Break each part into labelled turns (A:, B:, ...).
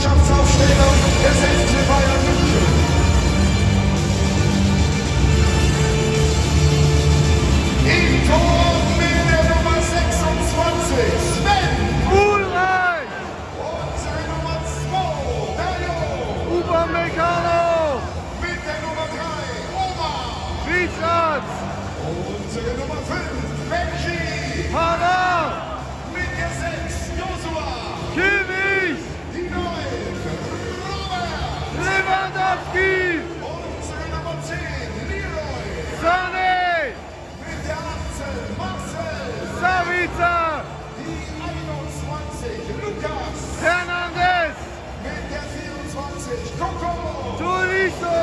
A: Mannschaftsaufstellung
B: des FC Bayern München. Im Tor mit der Nummer 26, Sven
A: Ulreich. Und seine Nummer 2, Dayo. Upamecano.
B: Mit der Nummer 3,
A: Oma.
B: Richards. Und seine Nummer 5, Benji.
A: Lewandowski.
B: Unsere Nummer 10, Leroy.
A: Sané.
B: Mit der 18, Marcel.
A: Savica.
B: Die 21, Lukas.
A: Hernandez.
B: Mit der 24, Coco.
A: Tuliso.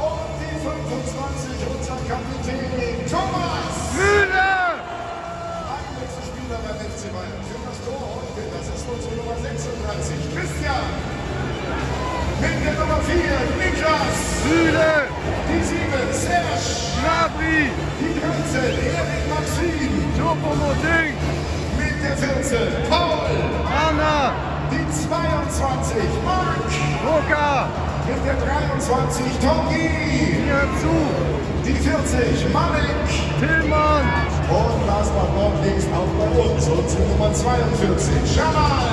B: Und die 25, unser Kapitän, Thomas.
A: Müller.
B: Einwechselspieler beim FC Bayern. Für das Tor heute, das ist unsere Nummer 36, Christian. Mit der 4, Niklas.
A: Süle.
B: Die 7, Serge.
A: Gnabry.
B: Die 13, Erik Maxim.
A: Choupo-Moting.
B: Mit der 14, Paul.
A: Anna.
B: Die 22, Mark.
A: Roka.
B: Mit der 23, Tongi.
A: Nianzu.
B: Die 40, Marek.
A: Tillmann.
B: Und last but not least auch bei uns, unsere Nummer 42, Jamal.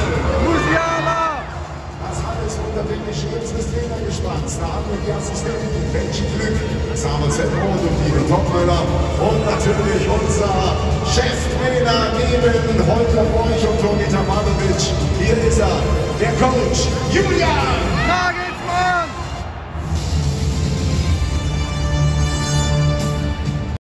B: Haben wir die Assistenten, Benji Glück, Samuel Zettenroth und Guido Topmöller. Und natürlich unser Cheftrainer neben Holger Borch und Toni Tamanovic. Hier ist er, der Coach Julian